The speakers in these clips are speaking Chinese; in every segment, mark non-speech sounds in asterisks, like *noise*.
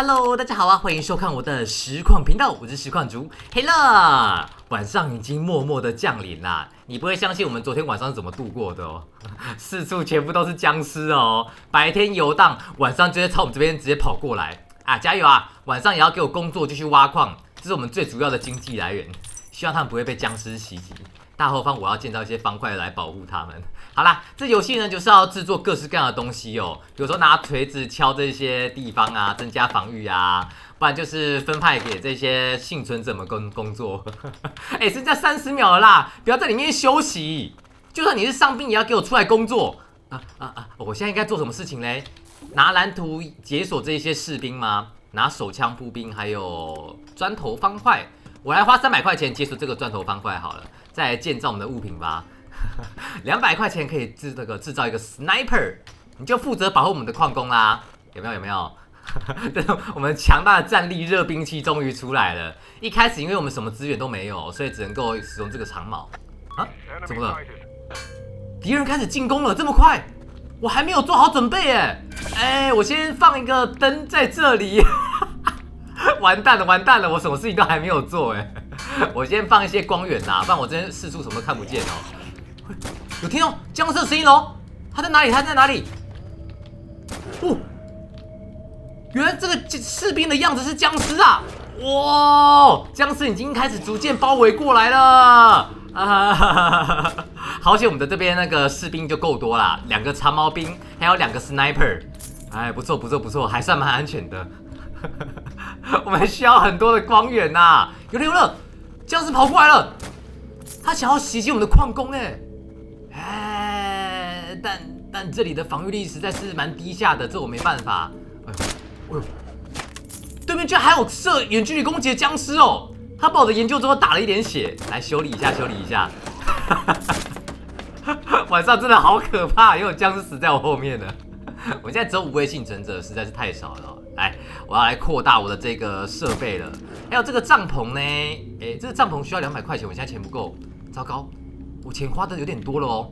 Hello，大家好啊，欢迎收看我的实况频道，我是实况主黑乐。晚上已经默默的降临啦，你不会相信我们昨天晚上是怎么度过的哦，*laughs* 四处全部都是僵尸哦，白天游荡，晚上直接朝我们这边直接跑过来啊！加油啊！晚上也要给我工作，继续挖矿，这是我们最主要的经济来源，希望他们不会被僵尸袭击。大后方我要建造一些方块来保护他们。好啦，这游戏呢就是要制作各式各样的东西哦，比如说拿锤子敲这些地方啊，增加防御啊，不然就是分派给这些幸存者们工工作。*laughs* 哎，剩下三十秒了啦，不要在里面休息。就算你是上兵，也要给我出来工作啊啊啊！我现在应该做什么事情嘞？拿蓝图解锁这些士兵吗？拿手枪步兵，还有砖头方块。我来花三百块钱解锁这个砖头方块好了。再来建造我们的物品吧，*laughs* 两百块钱可以制这个制造一个 sniper，你就负责保护我们的矿工啦，有没有？有没有？*laughs* 我们强大的战力热兵器终于出来了。一开始因为我们什么资源都没有，所以只能够使用这个长矛啊？怎么了？敌人开始进攻了，这么快？我还没有做好准备哎！哎，我先放一个灯在这里，*laughs* 完蛋了，完蛋了，我什么事情都还没有做哎。我先放一些光源呐，不然我这边四处什么都看不见哦。有听到僵尸的声音喽？他在哪里？他在哪里？哦，原来这个士兵的样子是僵尸啊！哇，僵尸已经开始逐渐包围过来了啊！好险，我们的这边那个士兵就够多了，两个长毛兵，还有两个 sniper。哎，不错不错不错，还算蛮安全的。*laughs* 我们需要很多的光源呐，有了有了。僵尸跑过来了，他想要袭击我们的矿工哎哎，但但这里的防御力实在是蛮低下的，这我没办法。哎呦，哎呦对面居然还有射远距离攻击的僵尸哦！他把我的研究之后打了一点血，来修理一下，修理一下。*laughs* 晚上真的好可怕，因为僵尸死在我后面了。我现在只有五位幸存者，实在是太少了。来，我要来扩大我的这个设备了。还有这个帐篷呢？哎，这个帐篷需要两百块钱，我现在钱不够，糟糕，我钱花的有点多了哦。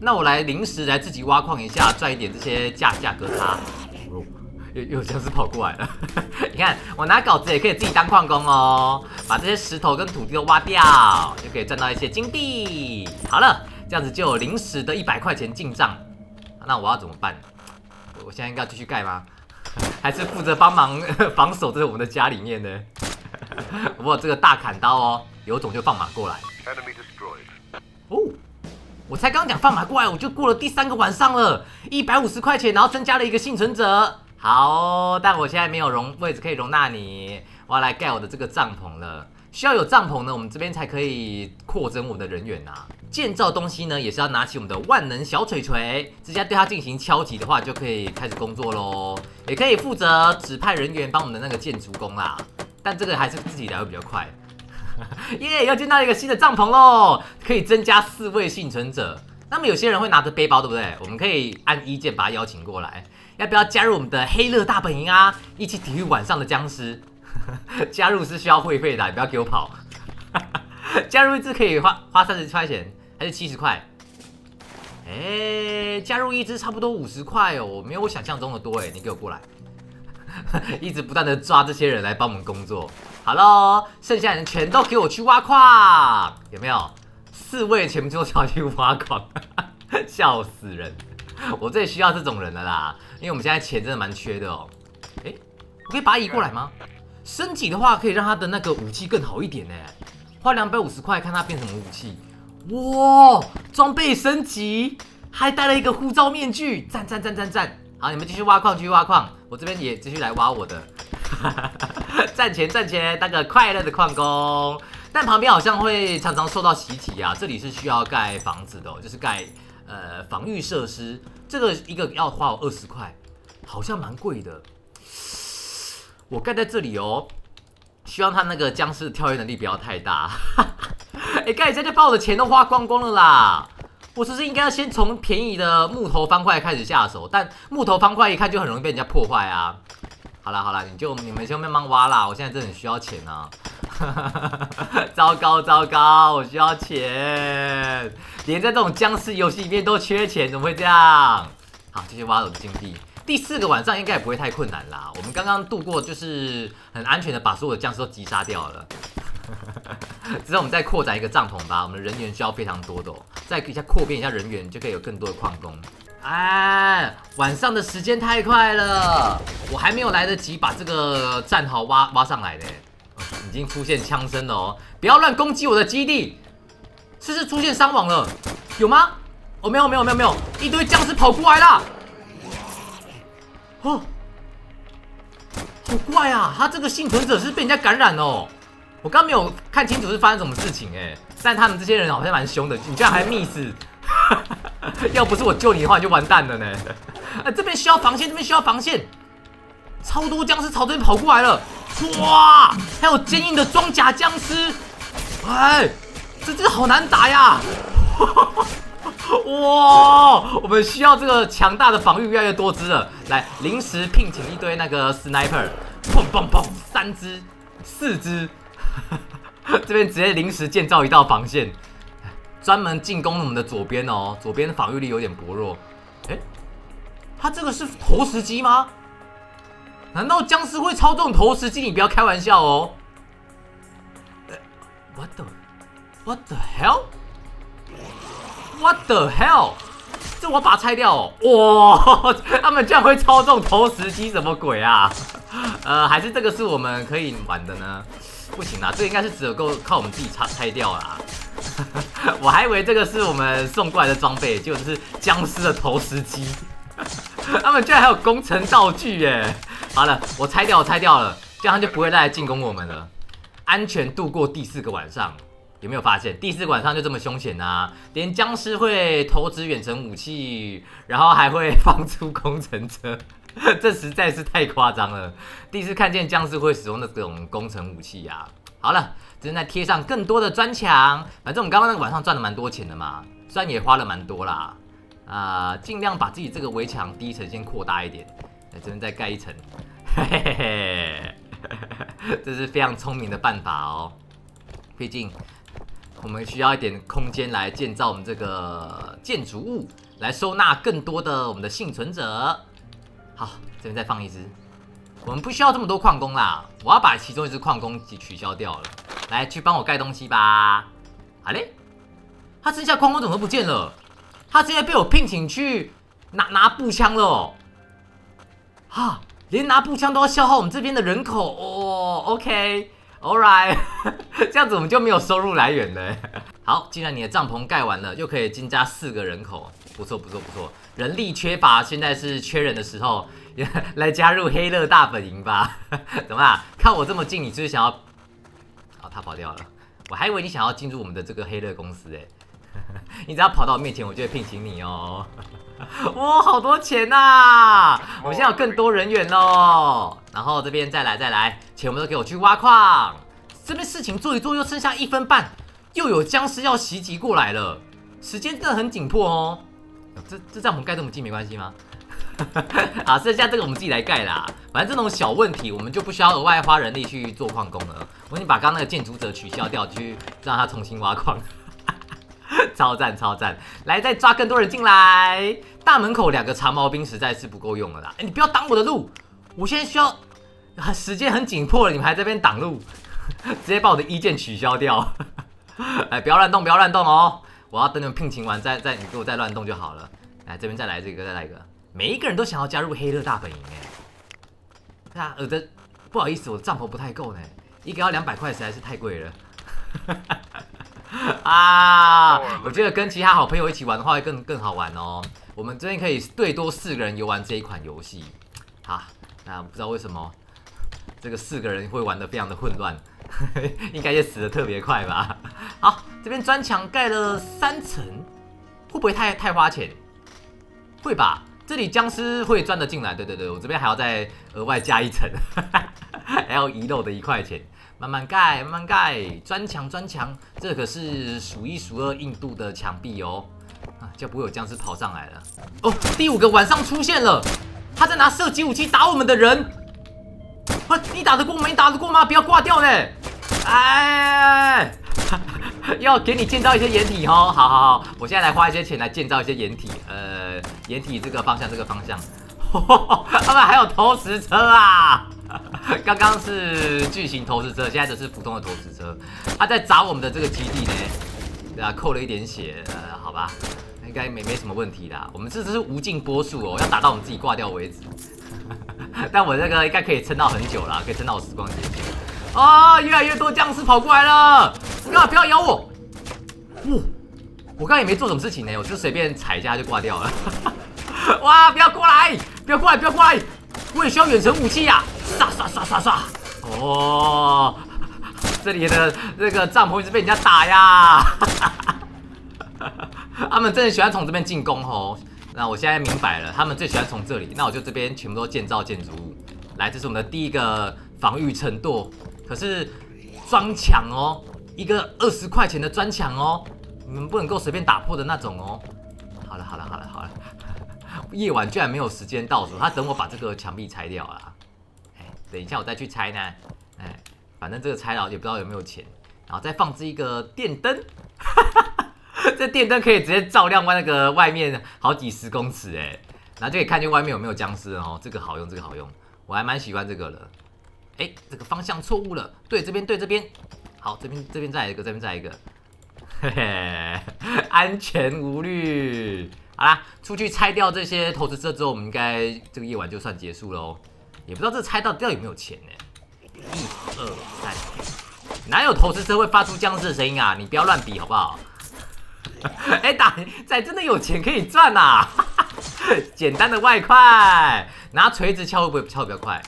那我来临时来自己挖矿一下，赚一点这些价价格差。又又僵尸跑过来了，*laughs* 你看我拿镐子也可以自己当矿工哦，把这些石头跟土地都挖掉，就可以赚到一些金币。好了，这样子就有临时的一百块钱进账。那我要怎么办？我现在应该继续盖吗？*laughs* 还是负责帮忙 *laughs* 防守在我们的家里面呢？不过这个大砍刀哦，有种就放马过来。我才刚讲放马过来，我就过了第三个晚上了，一百五十块钱，然后增加了一个幸存者。好，但我现在没有容位置可以容纳你，我要来盖我的这个帐篷了。需要有帐篷呢，我们这边才可以扩增我们的人员呐。建造东西呢，也是要拿起我们的万能小锤锤，直接对它进行敲击的话，就可以开始工作喽。也可以负责指派人员帮我们的那个建筑工啦。但这个还是自己来会比较快。*laughs* 耶，要建到一个新的帐篷喽，可以增加四位幸存者。那么有些人会拿着背包，对不对？我们可以按一键把他邀请过来。要不要加入我们的黑乐大本营啊？一起抵御晚上的僵尸。*laughs* 加入是需要会费的，不要给我跑。*laughs* 加入一只可以花花三十块钱。还是七十块，哎，加入一只差不多五十块哦，没有我想象中的多哎，你给我过来，一直不断的抓这些人来帮我们工作。好喽，剩下人全都给我去挖矿，有没有？四位全部都要去挖矿，*laughs* 笑死人！我最需要这种人了啦，因为我们现在钱真的蛮缺的哦。哎，我可以把他移过来吗？升级的话可以让他的那个武器更好一点呢，花两百五十块看他变什么武器。哇，装备升级，还带了一个护照面具，赞赞赞赞赞！好，你们继续挖矿，继续挖矿，我这边也继续来挖我的，*laughs* 赚钱赚钱，当个快乐的矿工。但旁边好像会常常受到袭击啊，这里是需要盖房子的，就是盖呃防御设施，这个一个要花我二十块，好像蛮贵的。我盖在这里哦，希望他那个僵尸的跳跃能力不要太大。*laughs* 哎，盖在就把我的钱都花光光了啦！我是不是应该要先从便宜的木头方块开始下手？但木头方块一看就很容易被人家破坏啊！好了好了，你就你们先慢慢挖啦，我现在真的很需要钱啊！糟糕糟糕，我需要钱，连在这种僵尸游戏里面都缺钱，怎么会这样？好，继续挖我的金币，第四个晚上应该也不会太困难啦。我们刚刚度过，就是很安全的把所有的僵尸都击杀掉了。*laughs* 之后我们再扩展一个帐篷吧，我们人员需要非常多的，再一下扩编一下人员，就可以有更多的矿工。哎，晚上的时间太快了，我还没有来得及把这个战壕挖挖上来呢，已经出现枪声了哦！不要乱攻击我的基地，是不是出现伤亡了？有吗？哦，没有没有没有没有，一堆僵尸跑过来了。哦，好怪啊！他这个幸存者是被人家感染哦。我刚没有看清楚是发生什么事情哎，但他们这些人好像蛮凶的，你居然还 miss，*laughs* 要不是我救你的话，你就完蛋了呢。啊，*laughs* 这边需要防线，这边需要防线，超多僵尸朝这边跑过来了，哇，还有坚硬的装甲僵尸，哎，这真的好难打呀！*laughs* 哇，我们需要这个强大的防御越来越多只了，来临时聘请一堆那个 sniper，砰砰砰，三只，四只。这边直接临时建造一道防线，专门进攻我们的左边哦。左边的防御力有点薄弱。哎，他这个是投石机吗？难道僵尸会操纵投石机？你不要开玩笑哦。What the What the hell？What the hell？这我把它拆掉哦。哇，他们居然会操纵投石机，什么鬼啊？呃，还是这个是我们可以玩的呢？不行啦，这应该是只有够靠我们自己拆拆掉啦。*laughs* 我还以为这个是我们送过来的装备，结果是僵尸的投石机。*laughs* 他们居然还有工程道具耶！好了，我拆掉，我拆掉了，这样就不会再来进攻我们了，安全度过第四个晚上。有没有发现第四个晚上就这么凶险啊？连僵尸会投掷远程武器，然后还会放出工程车。*laughs* 这实在是太夸张了！第一次看见僵尸会使用的这种工程武器呀。好了，正在贴上更多的砖墙。反正我们刚刚那个晚上赚了蛮多钱的嘛，虽然也花了蛮多啦。啊，尽量把自己这个围墙第一层先扩大一点，来这边再盖一层。嘿嘿嘿，这是非常聪明的办法哦。毕竟我们需要一点空间来建造我们这个建筑物，来收纳更多的我们的幸存者。好，这边再放一只。我们不需要这么多矿工啦，我要把其中一只矿工给取消掉了。来，去帮我盖东西吧。好嘞，他剩下矿工怎么都不见了？他现在被我聘请去拿拿步枪了。哈，连拿步枪都要消耗我们这边的人口哦。OK，All right，*laughs* 这样子我们就没有收入来源了。好，既然你的帐篷盖完了，又可以增加四个人口，不错不错不错。人力缺乏，现在是缺人的时候，*laughs* 来加入黑乐大本营吧？*laughs* 怎么啊？看我这么近，你是不是想要？哦，他跑掉了，我还以为你想要进入我们的这个黑乐公司哎！*laughs* 你只要跑到我面前，我就会聘请你哦。哇，好多钱呐！我们现在有更多人员喽。然后这边再来再来，钱我们都给我去挖矿。这边事情做一做，又剩下一分半，又有僵尸要袭击过来了，时间真的很紧迫哦。这这帐篷盖这么近没关系吗？*laughs* 好，剩下这个我们自己来盖啦。反正这种小问题，我们就不需要额外花人力去做矿工了。我已经把刚刚那个建筑者取消掉，去让他重新挖矿。*laughs* 超赞超赞！来，再抓更多人进来。大门口两个长毛兵实在是不够用了啦。哎，你不要挡我的路，我现在需要，时间很紧迫了，你们还在边挡路，直接把我的一键取消掉。*laughs* 哎，不要乱动，不要乱动哦。我要等你们聘请完，再再你给我再乱动就好了。来这边再来这个，再来一个。每一个人都想要加入黑乐大本营哎。那，我的不好意思，我的帐篷不太够呢，一个要两百块，实在是太贵了。*laughs* 啊，我觉得跟其他好朋友一起玩的话会更更好玩哦。我们这边可以最多四个人游玩这一款游戏。好，那不知道为什么这个四个人会玩的非常的混乱。*laughs* 应该也死的特别快吧。好，这边砖墙盖了三层，会不会太太花钱？会吧。这里僵尸会钻得进来。对对对，我这边还要再额外加一层，*laughs* 还要遗漏的一块钱。慢慢盖，慢慢盖，砖墙砖墙，这可是数一数二硬度的墙壁哦。啊，就不会有僵尸跑上来了。哦，第五个晚上出现了，他在拿射击武器打我们的人。你打得过吗？你打得过吗？不要挂掉嘞！哎，*laughs* 要给你建造一些掩体哦。好好好，我现在来花一些钱来建造一些掩体。呃，掩体这个方向，这个方向。*laughs* 他们还有投石车啊！*laughs* 刚刚是巨型投石车，现在这是普通的投石车。他在砸我们的这个基地呢，对啊，扣了一点血，呃，好吧，应该没没什么问题的。我们这只是无尽波速哦，要打到我们自己挂掉为止。但我这个应该可以撑到很久了，可以撑到我时光结束。啊，越来越多僵尸跑过来了！不要不要咬我！哇，我刚刚也没做什么事情呢，我就随便踩一下就挂掉了。*laughs* 哇，不要过来！不要过来！不要过来！我也需要远程武器呀！刷刷刷刷刷！哦，这里的这个帐篷一直被人家打呀！*laughs* 他们真的喜欢从这边进攻哦。那我现在明白了，他们最喜欢从这里。那我就这边全部都建造建筑物。来，这是我们的第一个防御程度。可是砖墙哦，一个二十块钱的砖墙哦，你们不能够随便打破的那种哦。好了好了好了好了。*laughs* 夜晚居然没有时间倒数，他等我把这个墙壁拆掉了。哎，等一下我再去拆呢。哎，反正这个拆了也不知道有没有钱。然后再放置一个电灯，*laughs* 这电灯可以直接照亮外那个外面好几十公尺哎，然后就可以看见外面有没有僵尸哦。这个好用，这个好用，我还蛮喜欢这个的。哎，这个方向错误了，对这边对这边，好这边这边再来一个，这边再来一个，嘿嘿，安全无虑。好啦，出去拆掉这些投资车之后，我们应该这个夜晚就算结束了哦。也不知道这拆到底有没有钱呢？一、二、三，哪有投资车会发出僵尸的声音啊？你不要乱比好不好？*laughs* 哎，打仔真的有钱可以赚呐！*laughs* 简单的外快，拿锤子敲会不会敲比较快？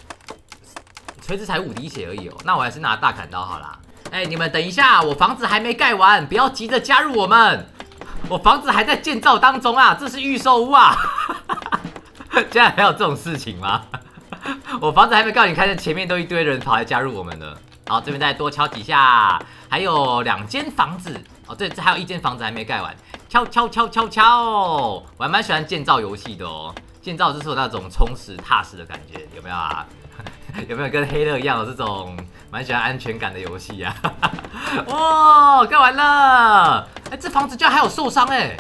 锤子才五滴血而已哦，那我还是拿大砍刀好啦。哎，你们等一下，我房子还没盖完，不要急着加入我们。我房子还在建造当中啊，这是预售屋啊！*laughs* 竟然还有这种事情吗？我房子还没告你，看见前面都一堆人跑来加入我们了。好，这边再多敲几下，还有两间房子哦，对，这还有一间房子还没盖完，敲敲敲敲敲。我还蛮喜欢建造游戏的哦，建造就是有那种充实踏实的感觉，有没有啊？有没有跟黑乐一样有这种蛮喜欢安全感的游戏啊？哇，*laughs* 盖完了！哎，这房子居然还有受伤哎，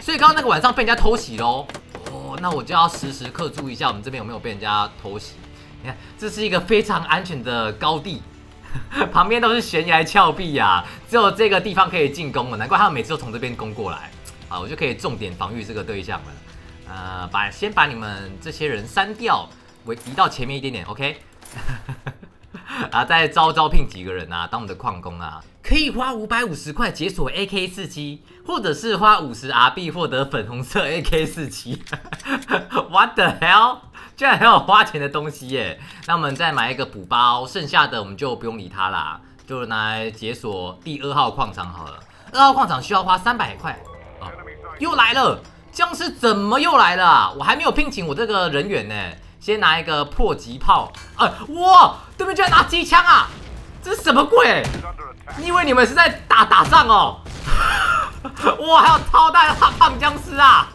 所以刚刚那个晚上被人家偷袭喽。哦，那我就要时时刻注意一下我们这边有没有被人家偷袭。你看，这是一个非常安全的高地，*laughs* 旁边都是悬崖峭壁呀，只有这个地方可以进攻了。难怪他们每次都从这边攻过来。啊，我就可以重点防御这个对象了。呃，把先把你们这些人删掉。我移到前面一点点，OK，*laughs* 啊，再招招聘几个人啊，当我们的矿工啊，可以花五百五十块解锁 AK 四七，或者是花五十 RB 获得粉红色 AK 四七。What the hell？居然还有花钱的东西耶！那我们再买一个补包，剩下的我们就不用理它啦，就拿来解锁第二号矿场好了。二号矿场需要花三百块啊！又来了，僵尸怎么又来了？我还没有聘请我这个人员呢。先拿一个迫击炮，啊！哇，对面居然拿机枪啊！这是什么鬼？你以为你们是在打打仗哦？*laughs* 哇，还有超大的胖僵尸啊！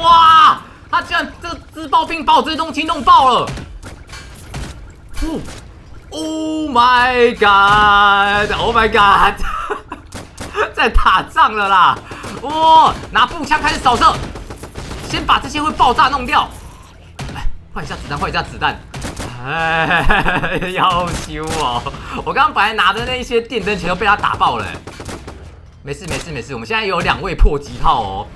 哇，他居然这个自爆兵把我这东西弄爆了！Oh my god！Oh my god！*laughs* 在打仗了啦！哇，拿步枪开始扫射，先把这些会爆炸弄掉。换一下子弹，换一下子弹。哎，*laughs* 要修哦！我刚刚本来拿的那些电灯全都被他打爆了。没事没事没事，我们现在有两位迫击炮哦。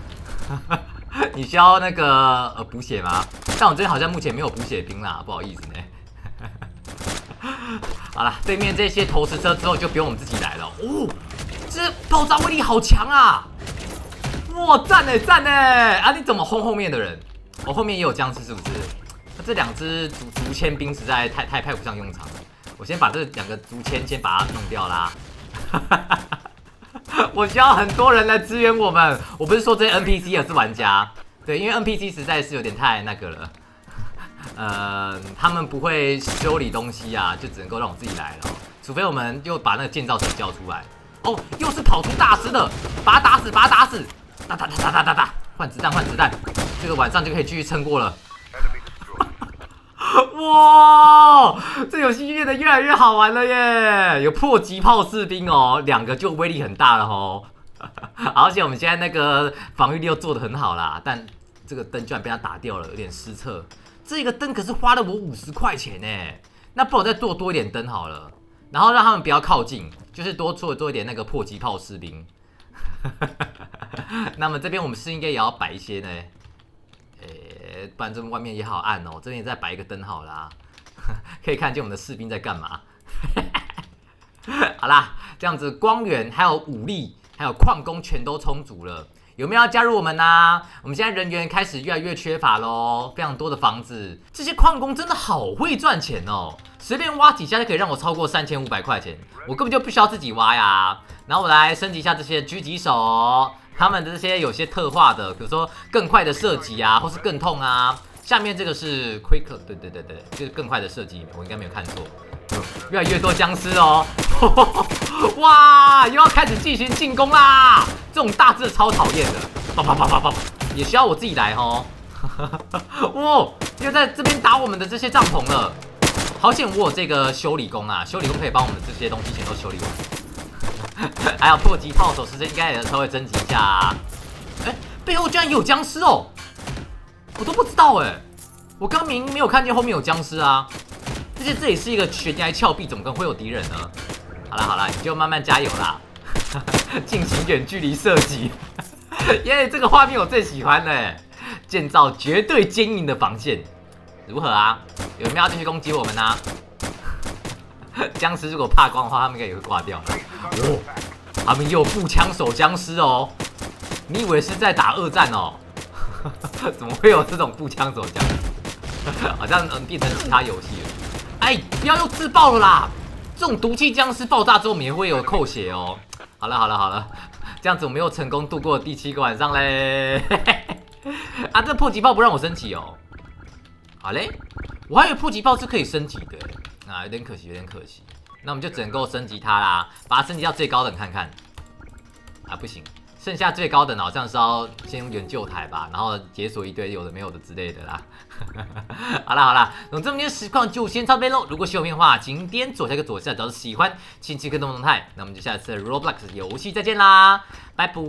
*laughs* 你需要那个呃补血吗？但我这边好像目前没有补血兵啦，不好意思呢。*laughs* 好了，对面这些投石车之后就不用我们自己来了。哦，这爆炸威力好强啊！哇，赞呢赞呢！啊，你怎么轰后面的人？我后面也有僵尸是不是？这两只竹竹签兵实在太太派不上用场了，我先把这两个竹签先把它弄掉啦。*laughs* 我需要很多人来支援我们，我不是说这些 NPC 而是玩家，对，因为 NPC 实在是有点太那个了，呃，他们不会修理东西啊，就只能够让我自己来了，除非我们又把那个建造者叫出来。哦，又是跑出大师的，把他打死，把他打死，打打打打打打打，换子弹换子弹，这个晚上就可以继续撑过了。*laughs* 哇，这游戏变得越来越好玩了耶！有迫击炮士兵哦，两个就威力很大了哦。*laughs* 而且我们现在那个防御力又做的很好啦，但这个灯居然被他打掉了，有点失策。这个灯可是花了我五十块钱呢，那不如再做多一点灯好了，然后让他们不要靠近，就是多做做一点那个迫击炮士兵。*laughs* 那么这边我们是应该也要摆一些呢，不然这外面也好暗哦，这边也再摆一个灯好啦，*laughs* 可以看见我们的士兵在干嘛。*laughs* 好啦，这样子光源还有武力还有矿工全都充足了，有没有要加入我们呢？我们现在人员开始越来越缺乏喽，非常多的房子，这些矿工真的好会赚钱哦，随便挖几下就可以让我超过三千五百块钱，我根本就不需要自己挖呀。然后我来升级一下这些狙击手，他们的这些有些特化的，比如说更快的射击啊，或是更痛啊。下面这个是 quick，对对对对，就是更快的射击，我应该没有看错。越来越多僵尸哦，*laughs* 哇，又要开始进行进攻啦！这种大字超讨厌的，啪啪啪啪啪，也需要我自己来哦。*laughs* 哇，又在这边打我们的这些帐篷了，好险我有这个修理工啊，修理工可以帮我们这些东西全都修理完。*laughs* 还有迫击炮手，时间应该也稍微升级一下。哎，背后居然有僵尸哦，我都不知道哎，我刚明没有看见后面有僵尸啊。而且这里是一个悬崖峭壁，怎么可能会有敌人呢？好了好了，你就慢慢加油啦，*laughs* 进行远距离射击。*laughs* 耶，这个画面我最喜欢的，建造绝对坚硬的防线，如何啊？有没有要继续攻击我们呢？僵尸如果怕光的话，他们应该也会挂掉。哦，他们有步枪手僵尸哦，你以为是在打二战哦？*laughs* 怎么会有这种步枪手僵尸？好像嗯变成其他游戏了。哎，不要又自爆了啦！这种毒气僵尸爆炸之后，我们也会有扣血哦。好了好了好了，这样子我们又成功度过第七个晚上嘞。*laughs* 啊，这迫击炮不让我升级哦。好嘞，我还以为迫击炮是可以升级的，啊，有点可惜，有点可惜。那我们就只能够升级它啦，把它升级到最高等看看。啊，不行。剩下最高等好像是要先用援救台吧，然后解锁一堆有的没有的之类的啦。好 *laughs* 啦好啦，那这么天实况就先到这边喽。如果喜欢的话，请点左下角左下角的喜欢，亲戚跟动动态。那我们就下次 Roblox 游戏再见啦，拜拜。